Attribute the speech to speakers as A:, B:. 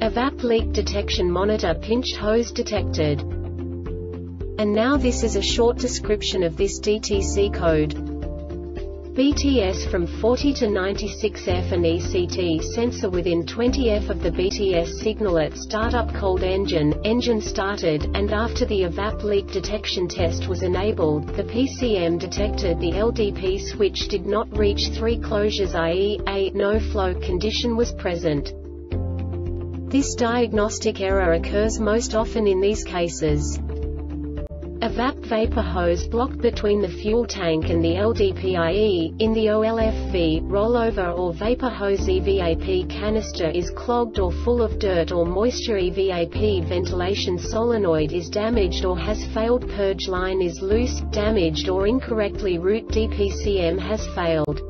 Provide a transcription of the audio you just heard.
A: Evap leak detection monitor pinched hose detected. And now this is a short description of this DTC code. BTS from 40 to 96F and ECT sensor within 20F of the BTS signal at startup cold engine, engine started, and after the evap leak detection test was enabled, the PCM detected the LDP switch did not reach three closures i.e., a no flow condition was present. This diagnostic error occurs most often in these cases. EVAP vapor hose blocked between the fuel tank and the LDP i.e., in the OLFV, rollover or vapor hose EVAP canister is clogged or full of dirt or moisture EVAP ventilation solenoid is damaged or has failed purge line is loose, damaged or incorrectly routed PCM has failed.